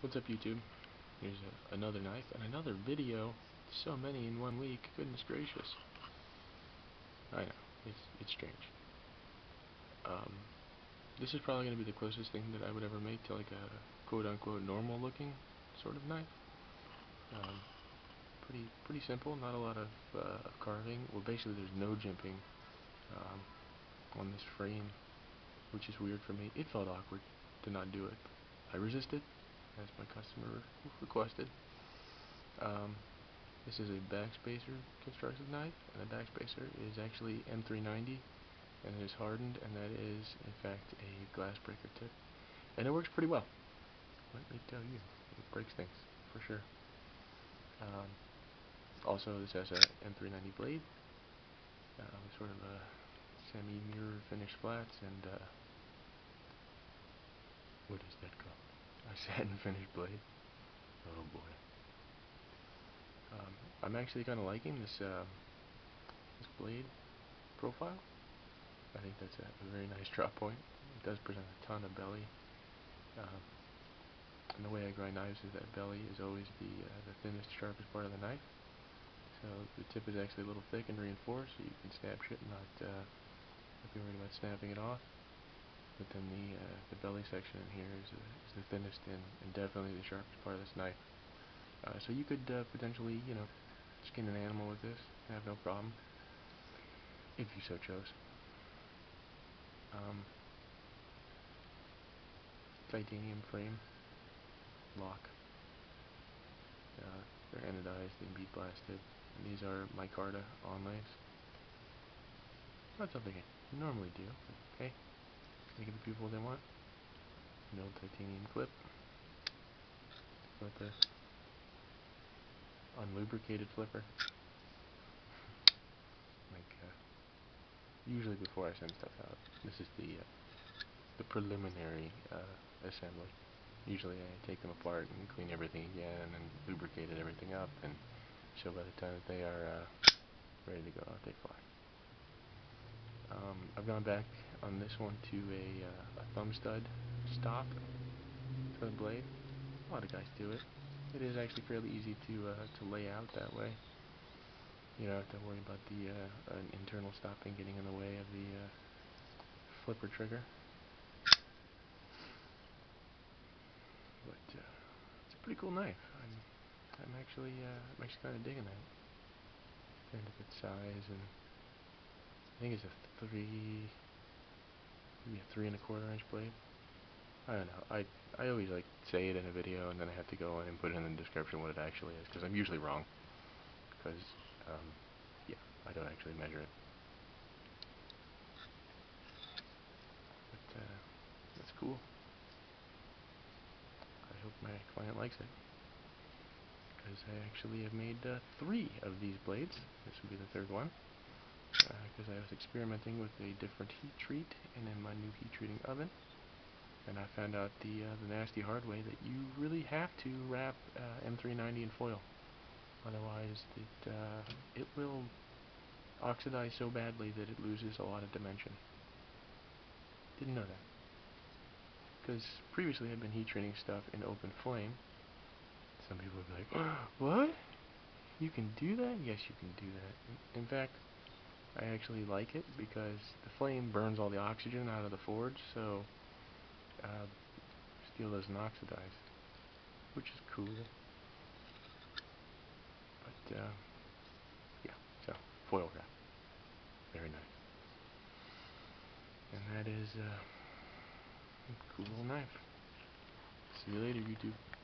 What's up YouTube? Here's a, another knife and another video. So many in one week. Goodness gracious. I know. It's, it's strange. Um, this is probably going to be the closest thing that I would ever make to like a quote-unquote normal looking sort of knife. Um, pretty pretty simple. Not a lot of uh, carving. Well, basically there's no jimping um, on this frame, which is weird for me. It felt awkward to not do it. I resisted as my customer requested. Um, this is a backspacer constructed knife, and the backspacer is actually M390, and it is hardened, and that is, in fact, a glass breaker tip. And it works pretty well. Let me tell you, it breaks things, for sure. Um, also, this has a M390 blade, uh, with sort of a semi-mirror finished flats, and uh, what is that called? A satin finished blade. Oh boy. Um, I'm actually kind of liking this uh, this blade profile. I think that's a, a, very nice drop point. It does present a ton of belly. Um, and the way I grind knives is that belly is always the uh, the thinnest, sharpest part of the knife. So the tip is actually a little thick and reinforced, so you can stab shit and not uh, not be worried about snapping it off but then the uh, the belly section in here is, uh, is the thinnest and, and definitely the sharpest part of this knife. Uh, so you could uh, potentially, you know, skin an animal with this, have no problem, if you so chose. Um, titanium frame, lock. Uh, they're anodized and bead blasted. And these are micarta onlays. Not something I normally do, hey, they give the people what they want. No titanium clip. With this unlubricated flipper. like uh, usually before I send stuff out, this is the uh, the preliminary uh, assembly. Usually I take them apart and clean everything again and lubricated everything up and so by the time that they are uh, ready to go out they fly. Um, I've gone back on this one to a, uh, a thumb stud stop for the blade. A lot of guys do it. It is actually fairly easy to uh, to lay out that way. You don't have to worry about the uh, an internal stopping getting in the way of the uh, flipper trigger. But uh, it's a pretty cool knife. I'm I'm actually uh, I'm actually kind of digging that. Trying to fit size and I think it's a three maybe a three and a quarter inch blade. I don't know. I I always like say it in a video and then I have to go in and put it in the description what it actually is because I'm usually wrong. Because um, yeah, I don't actually measure it. But uh, that's cool. I hope my client likes it. Because I actually have made uh, three of these blades. This will be the third one because uh, I was experimenting with a different heat treat and in my new heat treating oven and I found out the uh, the nasty hard way that you really have to wrap uh, M390 in foil. Otherwise it uh, it will oxidize so badly that it loses a lot of dimension. Didn't know that. Because previously I've been heat treating stuff in open flame. Some people would be like what? You can do that? Yes you can do that. In fact I actually like it because the flame burns all the oxygen out of the forge, so uh, steel doesn't oxidize, which is cool. But uh, yeah, so foil wrap, very nice, and that is uh, a cool knife. See you later, YouTube.